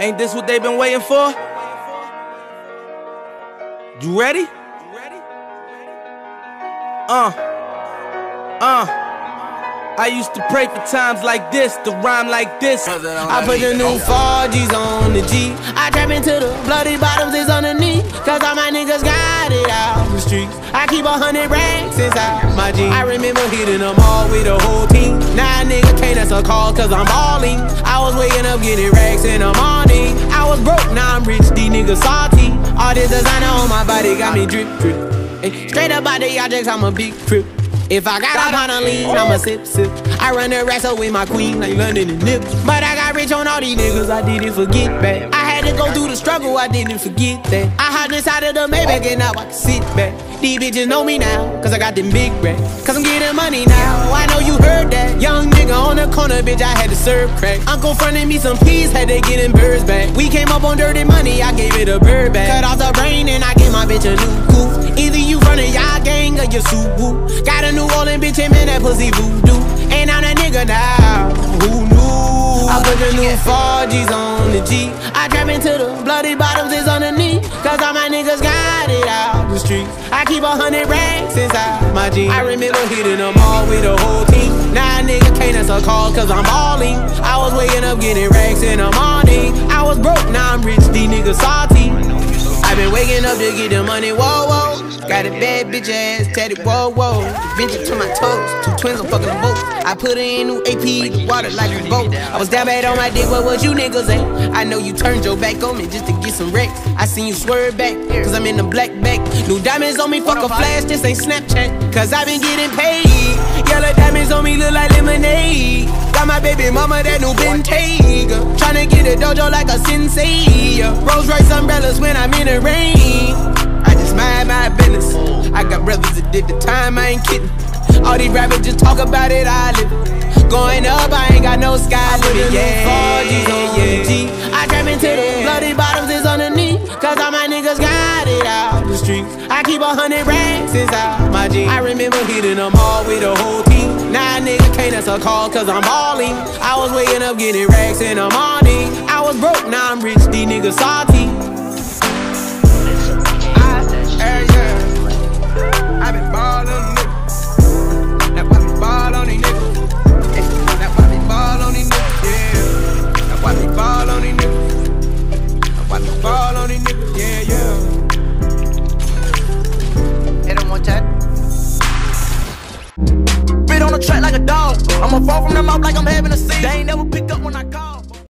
Ain't this what they been waiting for? You ready? Uh. Uh. I used to pray for times like this, to rhyme like this. I put the new Forgis on the G. I trap into the bloody bottoms is underneath. Cause all my niggas got it the streets. I keep a hundred racks inside my jeans. I remember hitting them all with the whole team. Now nigga can't answer call cause I'm balling. I was waking up getting racks in the morning. I was broke, now I'm rich, these niggas salty. All this designer on my body got me drip drip. Ay, straight up out the objects, I'm a big trip. If I got up on a lean, I'ma sip, sip. I run the wrestle with my queen like London and Nip. But I got rich on all these niggas, I didn't forget that. I had to go through the struggle, I didn't forget that. I hopped inside of the Maybach and now I can sit back. These bitches know me now, cause I got them big racks. Cause I'm getting money now, I know you heard that. Young nigga on the corner, bitch, I had to serve crack. Uncle fronted me some peas, had to get them birds back. We came up on dirty money, I gave it a bird back. Cut off the brain and I gave my bitch a new coupe. Either you running y'all gang or you suit Got a New Orleans bitch, and man, that pussy voodoo. And I'm that nigga now? The new Forgis on the G. I trap into the bloody bottoms is underneath. Cause all my niggas got it out the streets. I keep a hundred racks inside my jeans. I remember hitting them all with the whole team. Now a nigga can't answer call cause I'm balling. I was waking up getting racks in the morning. I was broke, now I'm rich, these niggas salty. I've been waking up to get the money, whoa, whoa. Got a bad bitch ass tatted, whoa, whoa. Venture to my toes, two twins, I'm fucking them both. I put her in new AP, water like a boat. I was down bad on my dick, what was you niggas at? I know you turned your back on me just to get some wrecks. I seen you swerve back, cause I'm in the black back. New diamonds on me, fuck a flash, this ain't Snapchat. Cause I been getting paid. Yellow diamonds on me look like lemonade. Got my baby mama that new Bentayga. Tryna get a dojo like a sensei. Rolls Royce umbrellas when I'm in the rain that did the time, I ain't kidding. All these rappers just talk about it, I live it. Going up, I ain't got no sky limit. Yeah, yeah, yeah. I trap into the bloody bottoms is underneath. Cause all my niggas got it out the streets. I keep a hundred racks inside my jeans. I remember hitting them all with the whole team. Now nigga can't answer call cause I'm balling. I was waking up getting racks in the morning. I was broke, now I'm rich, these niggas salty. the track like a dog. I'ma fall from the mouth like I'm having a scene. They ain't never pick up when I call.